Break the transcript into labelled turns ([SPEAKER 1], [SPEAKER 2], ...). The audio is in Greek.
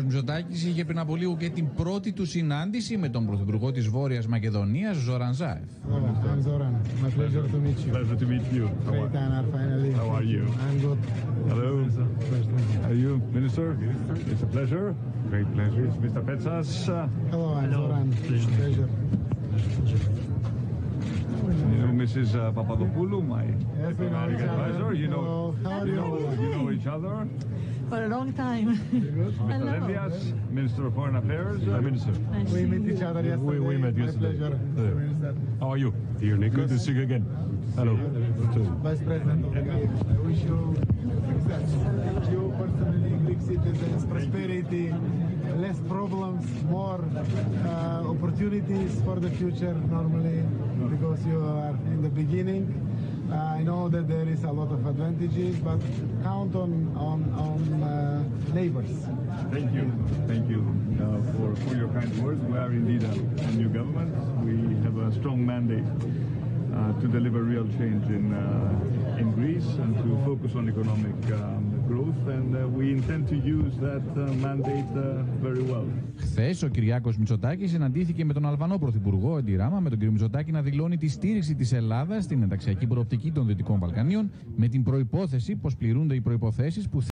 [SPEAKER 1] Ο Μητσοτάκης είχε πριν από λίγο και την πρώτη του συνάντηση με τον Πρωθυπουργό της Βόρειας Μακεδονίας, Ζοραν Ζάεφ.
[SPEAKER 2] Hello, I'm Zoran. My pleasure to meet you.
[SPEAKER 3] Pleasure to meet you. How
[SPEAKER 2] Great
[SPEAKER 3] are,
[SPEAKER 2] honor, finally.
[SPEAKER 3] how are you?
[SPEAKER 2] I'm good.
[SPEAKER 3] Hello.
[SPEAKER 2] Pleasure.
[SPEAKER 3] Are you Minister? It's a pleasure. Great pleasure. It's Mr. Petsas. Uh,
[SPEAKER 2] Hello, I'm Zoran. Pleasure.
[SPEAKER 3] you know Mrs. Uh, Papadopoulou, my
[SPEAKER 2] Yes, we know
[SPEAKER 3] diplomatic
[SPEAKER 2] each other.
[SPEAKER 3] advisor. You know,
[SPEAKER 2] Hello, how are
[SPEAKER 3] you
[SPEAKER 2] you?
[SPEAKER 3] know, you know each other.
[SPEAKER 4] For a long time.
[SPEAKER 3] Mr.
[SPEAKER 4] Hello.
[SPEAKER 3] Elias, Minister of Foreign Affairs. Uh, Minister.
[SPEAKER 4] Nice
[SPEAKER 2] We met
[SPEAKER 4] meet
[SPEAKER 2] each other yesterday.
[SPEAKER 3] we we met
[SPEAKER 2] My
[SPEAKER 3] yesterday.
[SPEAKER 2] pleasure,
[SPEAKER 3] Yeah. How are you? Dear Nick, good to see you again. Hello.
[SPEAKER 2] Vice President of the government. I wish you success. You personally, Greek citizens, prosperity, less problems, more uh, opportunities for the future normally because you are in the beginning. I know that there is a lot of advantages, but count on on, on uh, neighbors.
[SPEAKER 3] Thank you. Thank you uh, for, for your kind words. We are indeed a, a new government. We have a strong mandate uh, to deliver real change in, uh, in Greece and to focus on economic um, growth. And uh, we intend to use that uh, mandate uh, very well.
[SPEAKER 1] Χθε ο Κυριάκο Μητσοτάκη συναντήθηκε με τον Αλβανό Πρωθυπουργό Εντιράμα, με τον κ. Μητσοτάκη να δηλώνει τη στήριξη τη Ελλάδα στην ενταξιακή προοπτική των Δυτικών Βαλκανίων, με την προπόθεση πω πληρούνται οι προποθέσει που